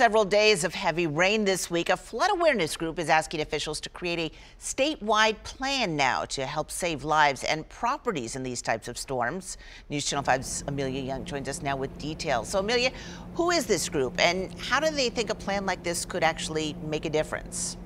several days of heavy rain this week, a flood awareness group is asking officials to create a statewide plan now to help save lives and properties in these types of storms. News Channel 5's Amelia Young joins us now with details. So, Amelia, who is this group and how do they think a plan like this could actually make a difference?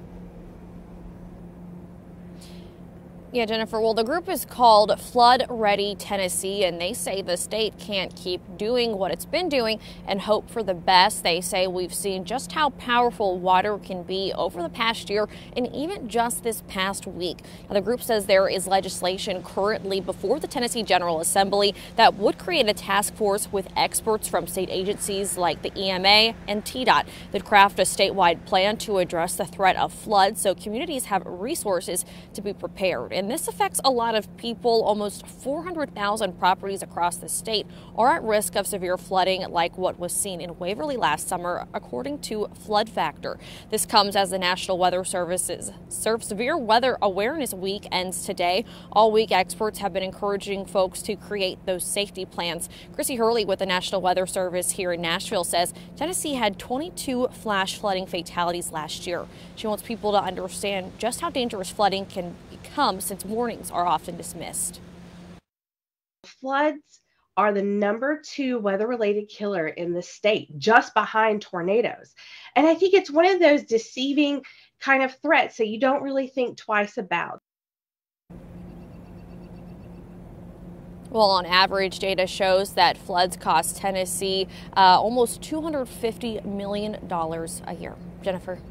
Yeah, Jennifer. Well, the group is called Flood Ready Tennessee, and they say the state can't keep doing what it's been doing and hope for the best. They say we've seen just how powerful water can be over the past year and even just this past week. Now, the group says there is legislation currently before the Tennessee General Assembly that would create a task force with experts from state agencies like the EMA and TDOT that craft a statewide plan to address the threat of floods so communities have resources to be prepared. And and this affects a lot of people. Almost 400,000 properties across the state are at risk of severe flooding, like what was seen in Waverly last summer, according to Flood Factor. This comes as the National Weather Service's Serve Severe Weather Awareness Week ends today. All week, experts have been encouraging folks to create those safety plans. Krissy Hurley with the National Weather Service here in Nashville says Tennessee had 22 flash flooding fatalities last year. She wants people to understand just how dangerous flooding can become since warnings are often dismissed. Floods are the number two weather related killer in the state, just behind tornadoes. And I think it's one of those deceiving kind of threats that you don't really think twice about. Well, on average, data shows that floods cost Tennessee uh, almost $250 million a year. Jennifer.